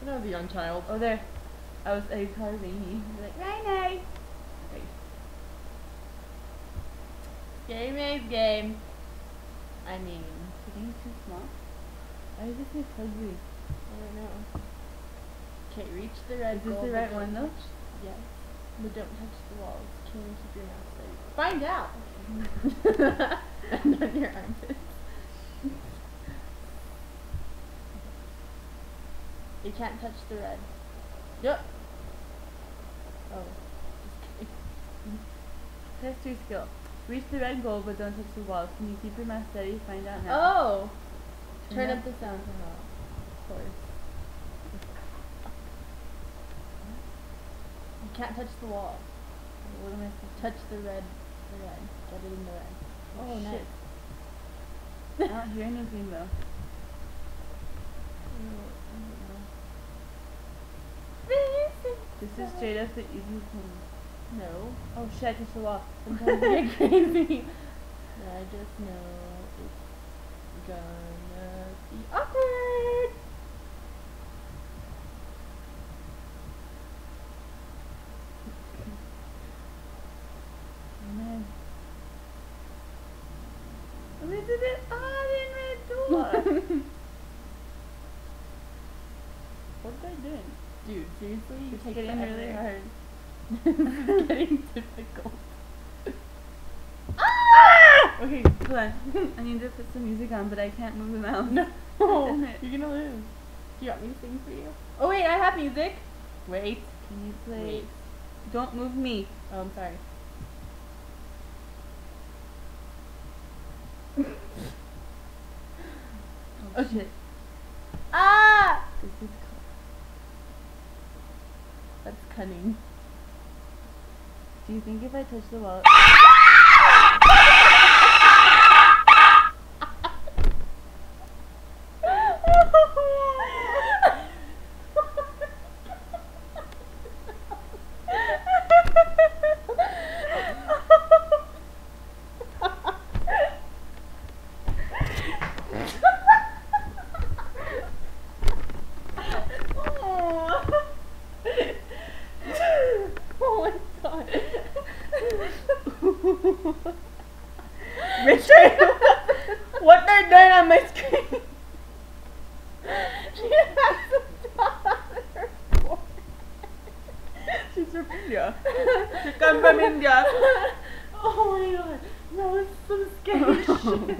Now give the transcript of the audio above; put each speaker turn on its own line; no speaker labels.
When I was a young child.
Oh, there. I was a car baby. Like, Ray
Game is game. I mean,
Is it too small? Why is this so fuzzy?
I don't know. Okay, reach the red
Is this
goal,
the right one, though?
Yes. But don't touch the walls. Can you keep your mouth steady? Find out. and then your armpits. You can't touch the red. Yep. Oh.
Test your skill. Reach the red goal, but don't touch the walls. Can you keep your mouth steady? Find out now.
Oh!
Turn
Turn
up-
up the sound somehow. Of course. You can't touch the wall.
What am I supposed
Touch the red. The red. Get it in the red. Oh,
Shit.
nice.
I don't hear anything though. This is straight up the easy thing.
No.
Oh shit, I touched the wall.
Sometimes you get crazy. I just know it's gonna be awkward.
Oh man. We did it all in red door. what are they doing?
Dude, seriously, you take
getting
forever.
really hard.
this is getting difficult. Ah!
Okay, hold on. I need to put some music on, but I can't move the mouse.
No, you're gonna lose. Do you want me to sing for you? Oh wait, I have music. Wait.
Can you play?
Wait.
Don't move me.
Oh, I'm sorry.
Oh shit.
Ah!
This is.
That's cunning.
Do you think if I touch the wall? Richard, what they're doing on my screen?
she has some dot on her forehead.
She's from India. She come from India.
oh my god. That was some scary shit.